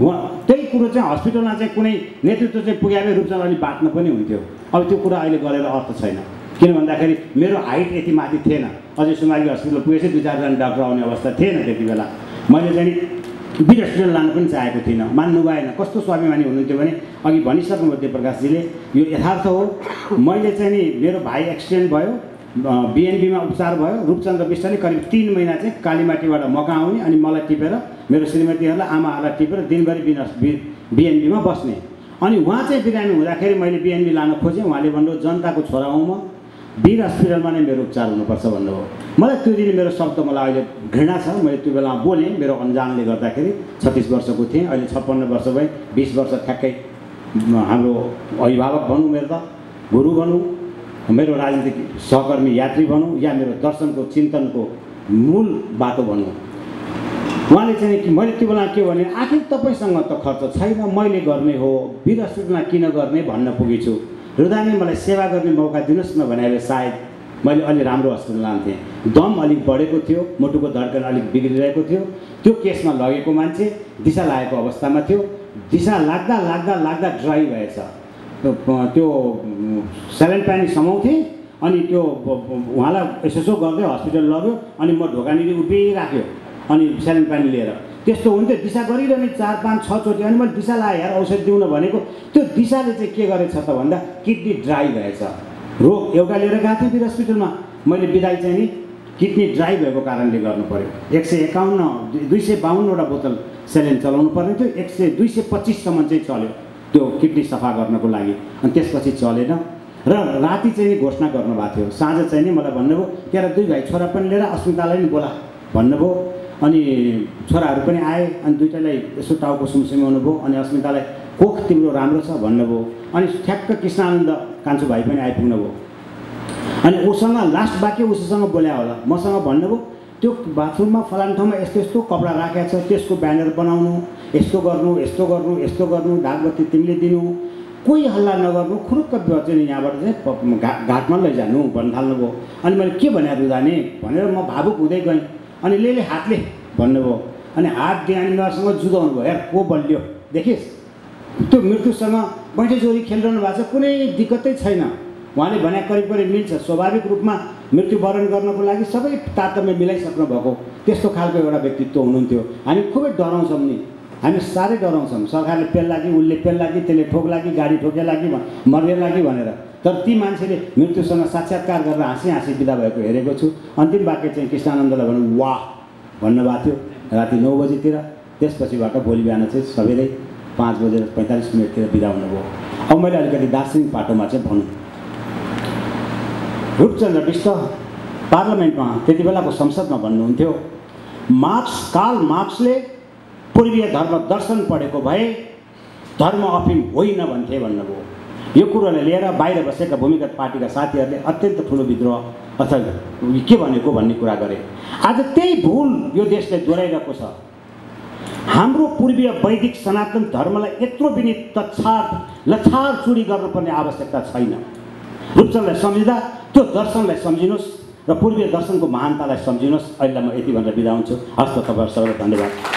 उहाँ त्यही कुरो चाहिँ हस्पिटलमा चाहिँ कुनै नेतृत्व चाहिँ पुग्यो भने रूपचन्द अलिक बाँच्न पनि हुन्थ्यो। अब त्यो कुरा अहिले गरेर अर्थ छैन। किन भन्दाखेरि मेरो हाइट यति माथि थिएन। अझै सुमारी हस्पिटल पुगेपछि दुई चारजना डाक्टर आउने अवस्था थिएन त्यति बेला। मैले चाहिँ बिर हस्पिटल लानु पनि चाहेको थिइनँ। मान्नु भएन। कस्तो स्वाभिमानी हुनुहुन्थ्यो भने अघि भनिसक्नुभयो देवप्रकाशजीले यो यथार्थ हो। मैले चाहिँ नि मेरो भाइ एक्सिडेन्ट भयो बिएनबीमा उपचार भयो। रूपचन्द्र विष्टले करिब तिन महिना चाहिँ कालीमाटीबाट मका आउने अनि मलाई टिपेर मेरो श्रीमतीहरूलाई आमाहरूलाई टिपेर दिनभरि बिना बिएनबीमा बस्ने। अनि उहाँ चाहिँ बिरामी हुँदाखेरि मैले बिएनबी लान खोजेँ। उहाँले भन्नुभयो जनताको छोरा हुँ म। वीर हस्पिटलमा नै मेरो उपचार हुनुपर्छ भन्नुभयो। मलाई त्यो दिन मेरो शब्द मलाई अहिले घृणा छ। मैले त्यो बेलामा बोलेँ। मेरो अन्जानले गर्दाखेरि छत्तिस वर्षको थिएँ। अहिले छप्पन्न वर्ष भएँ बिस वर्ष ठ्याक्कै हाम्रो अभिभावक भनौँ मेरो त गुरु भनौँ मेरो राजनीतिक सहकर्मी यात्री भनौँ या मेरो दर्शनको चिन्तनको मूल बाटो भनौँ। उहाँले चाहिँ मैले त्यो बेला के भने आखिर तपाईँसँग त खर्च छैन मैले गर्ने हो वीर हस्पिटलमा किन गर्ने भन्न पुगेछु। हृदयले मलाई सेवा गर्ने मौका दिनुहोस् न भने सायद मैले अलि राम्रो हस्पिटल लान्थेँ। दम अलिक बढेको थियो मुटुको धड्कन अलिक बिग्रिरहेको थियो। त्यो केसमा लगेको मान्छे दिशा लागेको अवस्थामा थियो। दिशा लाग्दा लाग्दा लाग्दा ड्राई भएछ। त्यो सेलेन पानी समाउँथेँ अनि त्यो उहाँलाई यसो गर्दै हस्पिटल लग्यो अनि म ढोकानिर उभिराख्यो। अनि सेलेन पानी लिएर। त्यस्तो हुन्थ्यो दिशा गरिरहने चार पाँच छचोटि अनि मैले दिशा लगाएँ यार औषध दिउन भनेको। त्यो दिशाले चाहिँ के गरेछ त भन्दा किडनी ड्राई भएछ। रोग एउटा लिएर गएको थिएँ वीर हस्पिटलमा मैले बिदाई चाहिँ नि किडनी ड्राई भएको कारणले गर्नु पऱ्यो एक सय एकाउन्न दुई सय बाहन्नवटा बोतल सेलेन चलाउनु पर्ने थियो। एक सय दुई सय पच्चिससम्म चाहिँ चल्यो त्यो किडनी सफा गर्नको लागि। अनि त्यसपछि चलेन। र राति चाहिँ नि घोषणा गर्नुभएको थियो। साँझ चाहिँ नि मलाई भन्नुभयो त्यहाँ दुई भाइ छोरा पनि लिएर अस्मितालाई नि बोला। भन्नुभयो। अनि छोराहरू पनि आए अनि दुइटालाई यसो टाउको सुमसुमाउनु भयो अनि अस्मितालाई कोख तिम्रो राम्रो छ भन्नुभयो अनि ठ्याक्क कृष्णानन्द कान्छो भाइ पनि आइपुग्नु भयो। अनि उसँग लास्ट वाक्य उसैसँग बोल्या होला। मसँग भन्नुभयो त्यो बाथरुममा फलान ठाउँमा यस्तो यस्तो कपडा राखेको छ त्यसको ब्यानर बनाउनु यस्तो गर्नु यस्तो गर्नु यस्तो गर्नु ढाकबत्ती तिमीले दिनु कोही हल्ला नगर्नु खुरुक्क चाहिँ यहाँबाट चाहिँ घाटमा लैजानु भन्न थाल्नुभयो अनि मैले के भने रुदाने भनेर म भावुक हुँदै गएँ। अनि लेले हातले भन्नुभयो अनि हात ड्यानीसँग जुदाउनु भयो। यार को बलियो? देखिस्। त्यो मृत्युसँग बैठे जोरी खेलिरहनु भएको छ कुनै दिक्कतै छैन। उहाँले भने करिब करिब मिल्छ। स्वाभाविक रूपमा मृत्युवरण गर्नको लागि सबै तारतम्य मिलाइसक्नु भएको। त्यस्तो खालको एउटा व्यक्तित्व हुनुहुन्थ्यो। हामी खुबै डराउँछौँ नि। हामी साह्रै डराउँछौँ। सरकारले पेल लागि उसले पेल लागि त्यसले ठोक लागि गाडी ठोके लागि मर्ने लागि भनेर। तर ती मान्छेले मृत्युसँग साक्षात्कार गरेर हाँसी हाँसी बिदा भएको हेरेको छु। अन्तिम वाक्य चाहिँ कृष्णानन्दलाई भनौँ वाह भन्नुभएको थियो राति नौ बजीतिर। त्यसपछिबाट भोलि बिहान चाहिँ सबैले पाँच बजेर पैँतालिस मिनटतिर बिदा हुनुभयो। अब मैले अलिकति दार्जिलिङ पाटोमा चाहिँ भनौँ। रूपचन्द्र विष्ट पार्लियामेन्टमा त्यति बेलाको संसदमा भन्नुहुन्थ्यो मार्क्स कार्ल मार्क्सले पूर्वीय धर्म दर्शन पढेको भए धर्म अफिम होइन भन्थे भन्नुभयो। यो कुरोलाई लिएर बाहिर बसेका भूमिगत पार्टीका साथीहरूले अत्यन्त ठुलो विद्रोह अथवा के भनेको भन्ने कुरा गरे। आज त्यही भुल यो देशले दोहोऱ्याइरहेको छ। हाम्रो पूर्वीय वैदिक सनातन धर्मलाई यत्रो विनित तछार लछार चुरी गर्नुपर्ने आवश्यकता छैन। रूपचन्दलाई सम्झिँदा त्यो दर्शनलाई सम्झिनुहोस् र पूर्वीय दर्शनको महानतालाई सम्झिनुहोस्। अहिले म यति भनेर बिदा हुन्छु। हस्त तपाईँहरू सबैलाई धन्यवाद।